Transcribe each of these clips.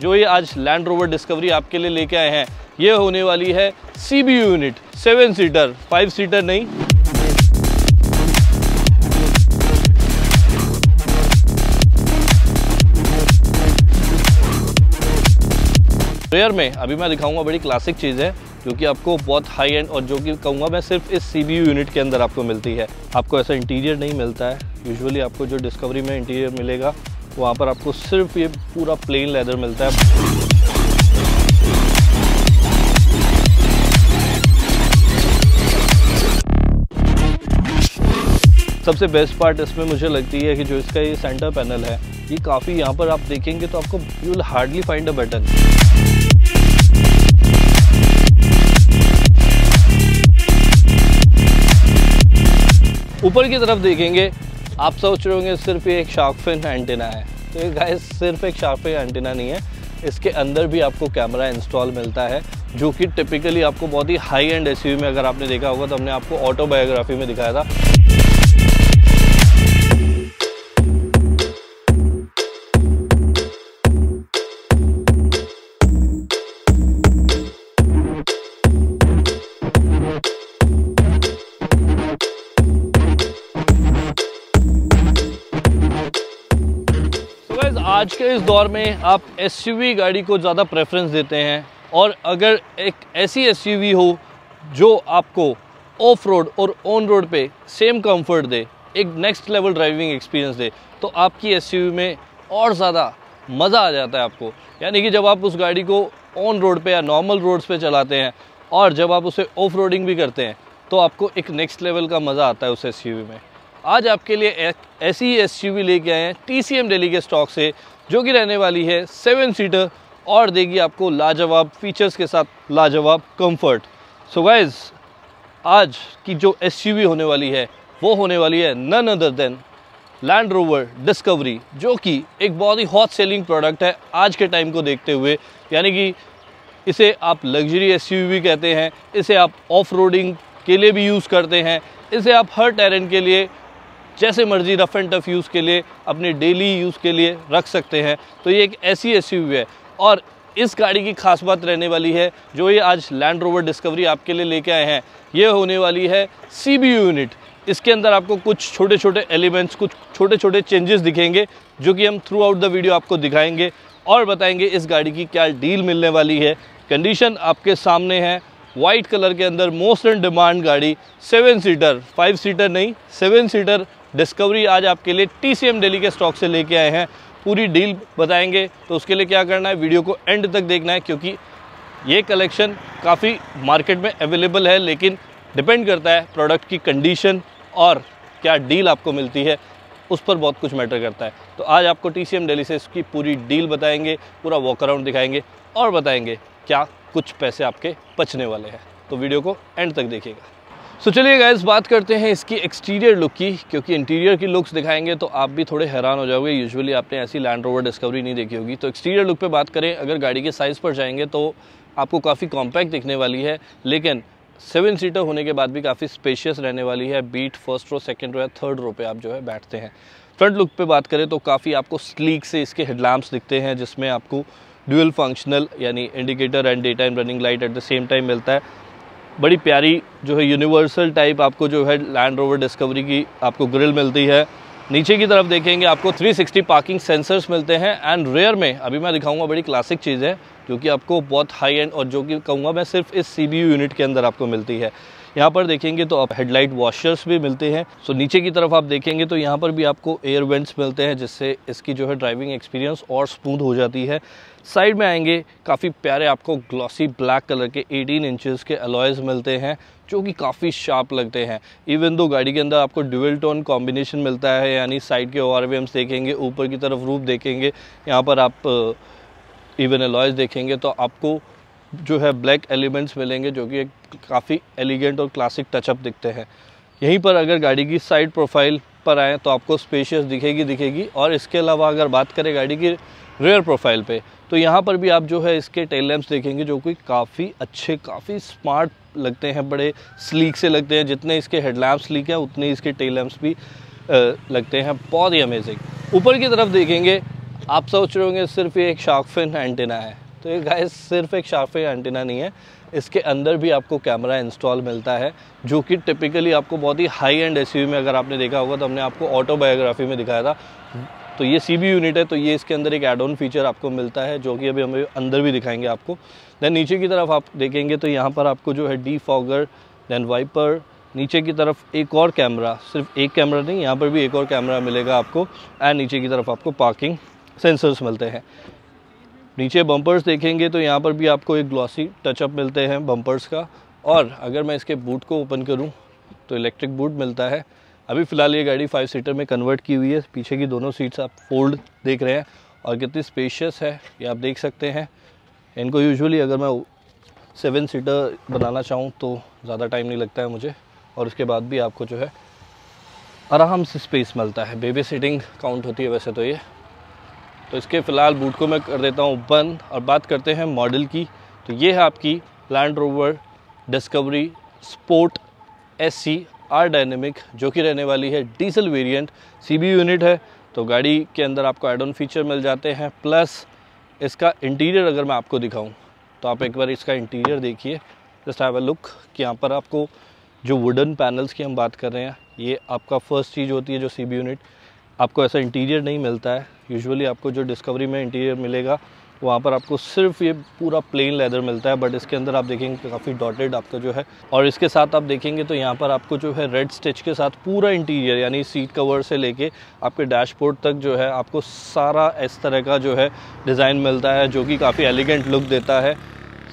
जो ये आज लैंड रोवर डिस्कवरी आपके लिए लेके आए हैं, ये होने वाली है C B unit seven seater five seater नहीं। रेयर में, अभी मैं दिखाऊँगा बड़ी क्लासिक चीज़ है, जो कि आपको बहुत हाई एंड और जो कि कहूँगा मैं सिर्फ़ इस सीबीयू यूनिट के अंदर आपको मिलती है। आपको ऐसा इंटीरियर नहीं मिलता है। यूजुअली आपको जो डिस्कवरी में इंटीरियर मिलेगा वहाँ पर आपको सिर्फ़ ये पूरा प्लेन लेदर मिलता है। सबसे बेस्ट पार्ट इसमें मुझे लगती है कि जो इसका ये सेंटर पैनल है, ये काफ़ी यहाँ पर आप देखेंगे तो आपको you will hardly find a button ऊपर की तरफ़ देखेंगे आप सोच रहे होंगे सिर्फ़ एक शार्क फिन एंटीना है। तो ये गाइस सिर्फ़ एक शार्क फिन एंटीना नहीं है। इसके अंदर भी आपको कैमरा इंस्टॉल मिलता है, जो कि टिपिकली आपको बहुत ही हाई एंड एस में अगर आपने देखा होगा तो हमने आपको ऑटोबायोग्राफी में दिखाया था। आज के इस दौर में आप एसयूवी गाड़ी को ज़्यादा प्रेफरेंस देते हैं और अगर एक ऐसी एसयूवी हो जो आपको ऑफ़ रोड और ऑन रोड पे सेम कंफर्ट दे, एक नेक्स्ट लेवल ड्राइविंग एक्सपीरियंस दे तो आपकी एसयूवी में और ज़्यादा मज़ा आ जाता है आपको। यानी कि जब आप उस गाड़ी को ऑन रोड पे या नॉर्मल रोड्स पे चलाते हैं और जब आप उसे ऑफ़ रोडिंग भी करते हैं तो आपको एक नेक्स्ट लेवल का मज़ा आता है उस एस में। आज आपके लिए ऐसी एस यू लेके आए हैं टी सी एम डेली के स्टॉक से जो कि रहने वाली है सेवन सीटर और देगी आपको लाजवाब फीचर्स के साथ लाजवाब कंफर्ट सो गाइज़ आज की जो एसयूवी होने वाली है, वो होने वाली है none other than Land Rover Discovery जो कि एक बहुत ही हॉट सेलिंग प्रोडक्ट है आज के टाइम को देखते हुए। यानी कि इसे आप लग्जरी एस भी कहते हैं, इसे आप ऑफ़ रोडिंग के लिए भी यूज़ करते हैं, इसे आप हर टेरेन के लिए जैसे मर्ज़ी रफ एंड टफ यूज़ के लिए, अपने डेली यूज़ के लिए रख सकते हैं। तो ये एक ऐसी एस है और इस गाड़ी की खास बात रहने वाली है, जो ये आज लैंड रोवर डिस्कवरी आपके लिए लेके आए हैं। ये होने वाली है सी यूनिट इसके अंदर आपको कुछ छोटे छोटे एलिमेंट्स कुछ छोटे छोटे चेंजेस दिखेंगे, जो कि हम थ्रू आउट द वीडियो आपको दिखाएँगे और बताएँगे इस गाड़ी की क्या डील मिलने वाली है। कंडीशन आपके सामने है। वाइट कलर के अंदर मोस्ट इन डिमांड गाड़ी। सेवन सीटर फाइव सीटर नहीं सेवन सीटर डिस्कवरी आज आपके लिए टी सी एम डेली के स्टॉक से लेके आए हैं। पूरी डील बताएँगे तो उसके लिए क्या करना है? वीडियो को एंड तक देखना है, क्योंकि ये कलेक्शन काफ़ी मार्केट में अवेलेबल है, लेकिन डिपेंड करता है प्रोडक्ट की कंडीशन और क्या डील आपको मिलती है, उस पर बहुत कुछ मैटर करता है। तो आज आपको टी सी एम डेली से इसकी पूरी डील बताएँगे, पूरा वॉक अराउंड दिखाएँगे और बताएँगे क्या कुछ पैसे आपके बचने वाले हैं। तो वीडियो को एंड तक देखिएगा। सो चलिए गैस बात करते हैं इसकी एक्सटीरियर लुक की, क्योंकि इंटीरियर की लुक्स दिखाएँगे तो आप भी थोड़े हैरान हो जाओगे। यूजुअली आपने ऐसी लैंड रोवर डिस्कवरी नहीं देखी होगी। तो एक्सटीरियर लुक पे बात करें, अगर गाड़ी के साइज़ पर जाएँगे तो आपको काफ़ी कॉम्पैक्ट दिखने वाली है। लेकिन सेवन सीटर होने के बाद भी काफ़ी स्पेशियस रहने वाली है। Be it first row second row या थर्ड रो पे आप जो है बैठते हैं। फ्रंट लुक पे बात करें तो काफ़ी आपको स्लीक से इसके हेडलैम्प्स दिखते हैं, जिसमें आपको ड्यूअल फंक्शनल यानी indicator and daytime running light at the same time मिलता है। बड़ी प्यारी जो है यूनिवर्सल टाइप आपको जो है लैंड रोवर डिस्कवरी की आपको ग्रिल मिलती है। नीचे की तरफ़ देखेंगे आपको 360 पार्किंग सेंसर्स मिलते हैं एंड रेयर में, अभी मैं दिखाऊँगा बड़ी क्लासिक चीज़ है, जो कि आपको बहुत हाई एंड और जो कि कहूँगा मैं सिर्फ़ इस सीबीयू यूनिट के अंदर आपको मिलती है। यहाँ पर देखेंगे तो आप हेडलाइट वॉशर्स भी मिलते हैं। सो नीचे की तरफ़ आप देखेंगे तो यहाँ पर भी आपको एयर वेंट्स मिलते हैं, जिससे इसकी जो है ड्राइविंग एक्सपीरियंस और स्मूथ हो जाती है। साइड में आएँगे, काफ़ी प्यारे आपको ग्लॉसी ब्लैक कलर के 18 इंचेस के अलॉयज़ मिलते हैं, जो कि काफ़ी शार्प लगते हैं। इवन दो गाड़ी के अंदर आपको ड्यूअल टोन कॉम्बिनेशन मिलता है, यानी साइड के ओ देखेंगे, ऊपर की तरफ़ रूप देखेंगे, यहाँ पर आप इवन अलॉयज़ देखेंगे तो आपको जो है ब्लैक एलिमेंट्स मिलेंगे, जो कि एक काफ़ी एलिगेंट और क्लासिक टचअप दिखते हैं। यहीं पर अगर गाड़ी की साइड प्रोफ़ाइल पर आएँ तो आपको स्पेशियस दिखेगी दिखेगी। और इसके अलावा अगर बात करें गाड़ी की रेयर प्रोफ़ाइल पे तो यहाँ पर भी आप जो है इसके टेल लैम्प्स देखेंगे, जो कि काफ़ी अच्छे, काफ़ी स्मार्ट लगते हैं, बड़े स्लीक से लगते हैं। जितने इसके हेडलैम्प स्लीक हैं, उतने इसके टेल लैम्प्स भी लगते हैं। बहुत ही अमेजिंग ऊपर की तरफ़ देखेंगे, आप सोच रहे होंगे सिर्फ़ ये एक शार्क फिन एंटीना है। तो ये गाइस सिर्फ़ एक फिन एंटीना नहीं है। इसके अंदर भी आपको कैमरा इंस्टॉल मिलता है, जो कि टिपिकली आपको बहुत ही हाई एंड एस में अगर आपने देखा होगा तो हमने आपको ऑटोबायोग्राफी में दिखाया था। तो ये सीबी यूनिट है तो ये इसके अंदर एक एड ऑन फीचर आपको मिलता है, जो कि अभी हमें अंदर भी दिखाएँगे आपको। देन नीचे की तरफ़ आप देखेंगे तो यहाँ पर आपको जो है डी फॉगर देन वाइपर नीचे की तरफ़ एक और कैमरा सिर्फ़ एक कैमरा नहीं, यहाँ पर भी एक और कैमरा मिलेगा आपको एंड नीचे की तरफ़ आपको पार्किंग सेंसर्स मिलते हैं। नीचे बम्पर्स देखेंगे तो यहाँ पर भी आपको एक ग्लॉसी टचअप मिलते हैं बम्पर्स का। और अगर मैं इसके बूट को ओपन करूँ तो इलेक्ट्रिक बूट मिलता है। अभी फ़िलहाल ये गाड़ी फाइव सीटर में कन्वर्ट की हुई है। पीछे की दोनों सीट्स आप फोल्ड देख रहे हैं। और कितनी स्पेशियस है, ये आप देख सकते हैं। इनको यूजुअली अगर मैं सेवन सीटर बनाना चाहूँ तो ज़्यादा टाइम नहीं लगता है मुझे। और उसके बाद भी आपको जो है, आराम से स्पेस मिलता है। बेबी सीटिंग काउंट होती है वैसे तो ये। तो इसके फ़िलहाल बूट को मैं कर देता हूँ बंद और बात करते हैं मॉडल की। तो ये है आपकी Land Rover Discovery Sport S C R dynamic जो कि रहने वाली है डीजल वेरिएंट सीबी यूनिट है। तो गाड़ी के अंदर आपको एड ऑन फीचर मिल जाते हैं प्लस इसका इंटीरियर अगर मैं आपको दिखाऊँ तो आप एक बार इसका इंटीरियर देखिए। जस्ट हैव अ लुक कि यहाँ पर आपको जो वुडन पैनल्स की हम बात कर रहे हैं, ये आपका फ़र्स्ट चीज़ होती है जो सीबी यूनिट आपको ऐसा इंटीरियर नहीं मिलता है। यूजुअली आपको जो डिस्कवरी में इंटीरियर मिलेगा, वहाँ पर आपको सिर्फ़ ये पूरा प्लेन लेदर मिलता है बट इसके अंदर आप देखेंगे काफ़ी डॉटेड आपका जो है। और इसके साथ आप देखेंगे तो यहाँ पर आपको जो है रेड स्टिच के साथ पूरा इंटीरियर यानी सीट कवर से लेके आपके डैशबोर्ड तक जो है आपको सारा इस तरह का जो है डिज़ाइन मिलता है, जो कि काफ़ी एलिगेंट लुक देता है।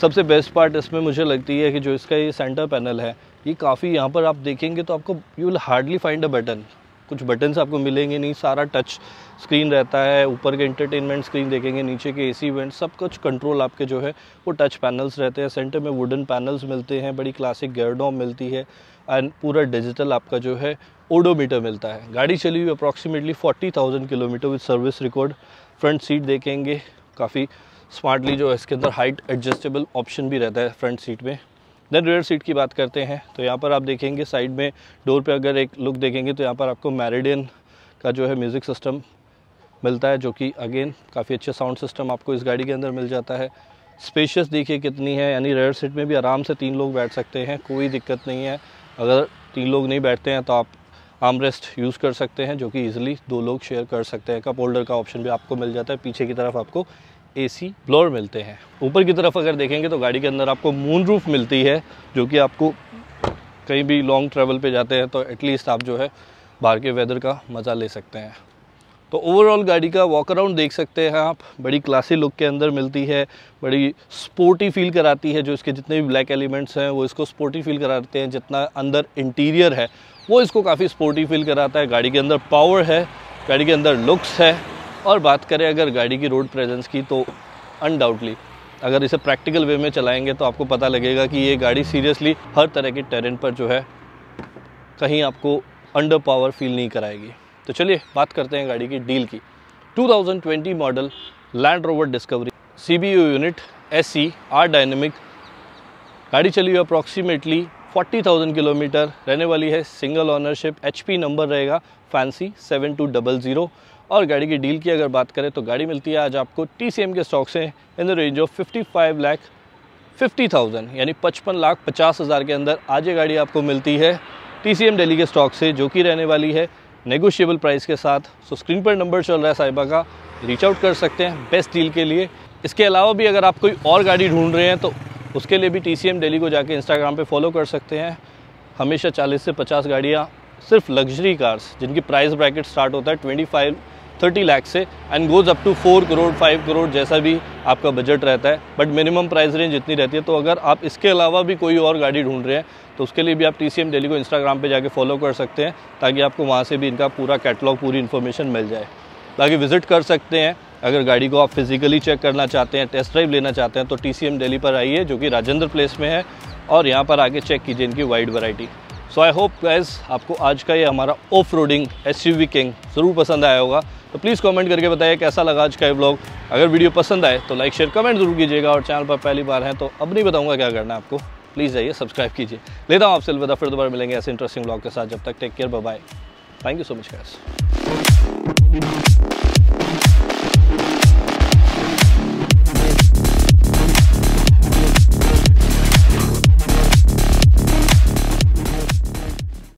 सबसे बेस्ट पार्ट इसमें मुझे लगती है कि जो इसका ये सेंटर पैनल है, ये काफ़ी यहाँ पर आप देखेंगे तो आपको you will hardly find a button कुछ बटन्स आपको मिलेंगे नहीं, सारा टच स्क्रीन रहता है, ऊपर के इंटरटेनमेंट स्क्रीन देखेंगे, नीचे के एसी वेंट सब कुछ कंट्रोल आपके जो है, वो टच पैनल्स रहते हैं। सेंटर में वुडन पैनल्स मिलते हैं, बड़ी क्लासिक गेयरडॉम मिलती है एंड पूरा डिजिटल आपका जो है ओडोमीटर मिलता है। गाड़ी चली हुई approximately forty thousand kilometre with service record front seat देखेंगे, काफ़ी स्मार्टली जो है, इसके अंदर हाइट एडजस्टेबल ऑप्शन भी रहता है फ्रंट सीट में। देन रेयर सीट की बात करते हैं। तो यहाँ पर आप देखेंगे साइड में डोर पे अगर एक लुक देखेंगे तो यहाँ पर आपको मैरिडियन का जो है म्यूज़िक सिस्टम मिलता है, जो कि अगेन काफ़ी अच्छे साउंड सिस्टम आपको इस गाड़ी के अंदर मिल जाता है। स्पेशियस देखिए कितनी है, यानी रेयर सीट में भी आराम से तीन लोग बैठ सकते हैं, कोई दिक्कत नहीं है। अगर तीन लोग नहीं बैठते हैं तो आप आर्म रेस्ट यूज़ कर सकते हैं, जो कि ईजिली दो लोग शेयर कर सकते हैं। कप होल्डर का ऑप्शन भी आपको मिल जाता है, पीछे की तरफ़ आपको एसी ब्लोअर मिलते हैं। ऊपर की तरफ़ अगर देखेंगे तो गाड़ी के अंदर आपको मून रूफ मिलती है, जो कि आपको कहीं भी लॉन्ग ट्रैवल पे जाते हैं तो एटलीस्ट आप जो है बाहर के वेदर का मज़ा ले सकते हैं। तो ओवरऑल गाड़ी का वॉक अराउंड देख सकते हैं आप। बड़ी क्लासी लुक के अंदर मिलती है, बड़ी स्पोर्टी फील कराती है, जो इसके जितने भी ब्लैक एलिमेंट्स हैं, वो इसको स्पोर्टी फील कराते हैं, जितना अंदर इंटीरियर है, वो इसको काफ़ी स्पोर्टी फील कराता है। गाड़ी के अंदर पावर है, गाड़ी के अंदर लुक्स है। और बात करें अगर गाड़ी की रोड प्रेजेंस की तो अनडाउटली अगर इसे प्रैक्टिकल वे में चलाएँगे तो आपको पता लगेगा कि ये गाड़ी सीरियसली हर तरह के टेरेन पर जो है कहीं आपको अंडर पावर फील नहीं कराएगी। तो चलिए बात करते हैं गाड़ी की डील की। 2020 model Land Rover Discovery CBU unit S C R dynamic गाड़ी चली हुई अप्रॉक्सीमेटली 40,000 किलोमीटर रहने वाली है सिंगल ऑनरशिप एच नंबर रहेगा fancy seven two double zero और गाड़ी की डील की अगर बात करें तो गाड़ी मिलती है आज आपको टीसीएम के स्टॉक से in the range of fifty five 55 lakh 50,000 यानी पचपन लाख पचास हज़ार के अंदर आज ये गाड़ी आपको मिलती है टीसीएम दिल्ली के स्टॉक से जो कि रहने वाली है नेगोशिएबल प्राइस के साथ। सो स्क्रीन पर नंबर चल रहा है साहिबा का रीच आउट कर सकते हैं बेस्ट डील के लिए। इसके अलावा भी अगर आप कोई और गाड़ी ढूंढ रहे हैं तो उसके लिए भी टी दिल्ली को जाके इंस्टाग्राम पर फॉलो कर सकते हैं। हमेशा 40 से 50 गाड़ियाँ सिर्फ़ लग्जरी कार्स जिनकी प्राइस ब्रैकेट स्टार्ट होता है 25 थर्टी लैख से and goes up to four crore five crore जैसा भी आपका बजट रहता है बट मिनिमम प्राइस रेंज इतनी रहती है तो अगर आप इसके अलावा भी कोई और गाड़ी ढूंढ रहे हैं तो उसके लिए भी आप टी दिल्ली को इंस्टाग्राम पे जाके फॉलो कर सकते हैं, ताकि आपको वहाँ से भी इनका पूरा कैटलॉग पूरी इन्फॉर्मेशन मिल जाए। बाकी विज़िट कर सकते हैं, अगर गाड़ी को आप फिजिकली चेक करना चाहते हैं टेस्ट ड्राइव लेना चाहते हैं तो टी दिल्ली पर आइए, जो कि राजेंद्र प्लेस में है, और यहाँ पर आके चेक कीजिए इनकी wide variety so I hope guys आपको आज का ये हमारा ऑफ़ रोडिंग एस किंग ज़रूर पसंद आया होगा। तो प्लीज़ कमेंट करके बताइए कैसा लगा आज का ये ब्लॉग अगर वीडियो पसंद आए तो लाइक शेयर कमेंट ज़रूर कीजिएगा। और चैनल पर पहली बार है तो अब नहीं बताऊँगा क्या करना है आपको। प्लीज़ जाइए सब्सक्राइब कीजिए। लेता हूँ आपसे अलविदा फिर दोबारा मिलेंगे ऐसे इंटरेस्टिंग ब्लॉग के साथ। जब तक take care bye thank you so much guys